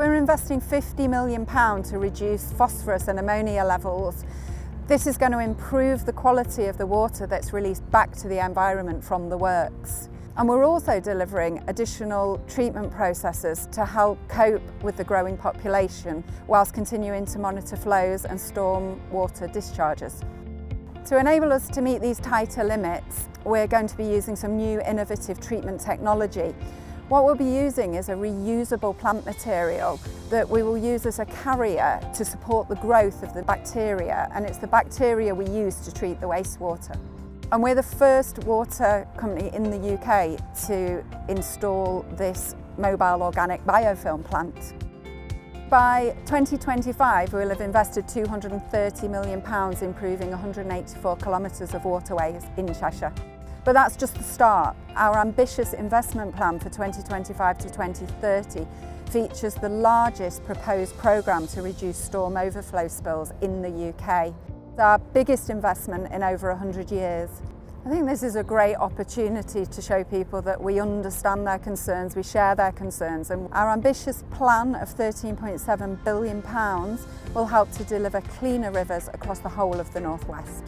We're investing £50 million to reduce phosphorus and ammonia levels. This is going to improve the quality of the water that's released back to the environment from the works. And we're also delivering additional treatment processes to help cope with the growing population whilst continuing to monitor flows and storm water discharges. To enable us to meet these tighter limits, we're going to be using some new innovative treatment technology. What we'll be using is a reusable plant material that we will use as a carrier to support the growth of the bacteria and it's the bacteria we use to treat the wastewater. And we're the first water company in the UK to install this mobile organic biofilm plant. By 2025, we'll have invested £230 million improving 184 kilometres of waterways in Cheshire. But that's just the start. Our ambitious investment plan for 2025 to 2030 features the largest proposed programme to reduce storm overflow spills in the UK. It's our biggest investment in over 100 years. I think this is a great opportunity to show people that we understand their concerns, we share their concerns and our ambitious plan of £13.7 billion will help to deliver cleaner rivers across the whole of the North West.